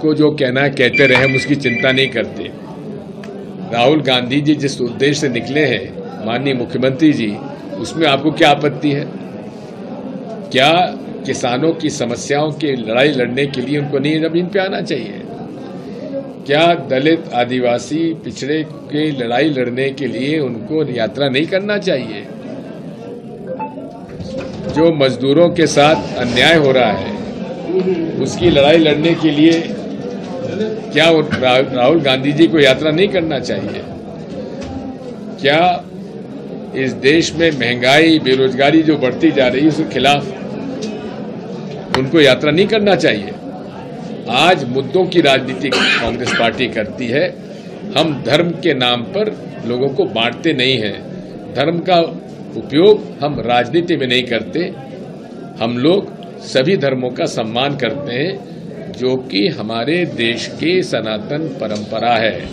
उनको जो कहना है कहते रहे, हम उसकी चिंता नहीं करते। राहुल गांधी जी जिस उद्देश्य से निकले हैं, माननीय मुख्यमंत्री जी, उसमें आपको क्या आपत्ति है? क्या किसानों की समस्याओं की लड़ाई लड़ने के लिए उनको नहीं ज़मीन पे आना चाहिए? क्या दलित आदिवासी पिछड़े की लड़ाई लड़ने के लिए उनको यात्रा नहीं करना चाहिए? जो मजदूरों के साथ अन्याय हो रहा है, उसकी लड़ाई लड़ने के लिए क्या राहुल गांधी जी को यात्रा नहीं करना चाहिए? क्या इस देश में महँगाई, बेरोजगारी जो बढ़ती जा रही है, उसके खिलाफ उनको यात्रा नहीं करना चाहिए? आज मुद्दों की राजनीति कांग्रेस पार्टी करती है। हम धर्म के नाम पर लोगों को बांटते नहीं हैं। धर्म का उपयोग हम राजनीति में नहीं करते। हम लोग सभी धर्मों का सम्मान करते हैं। जो कि हमारे देश की सनातन परंपरा है।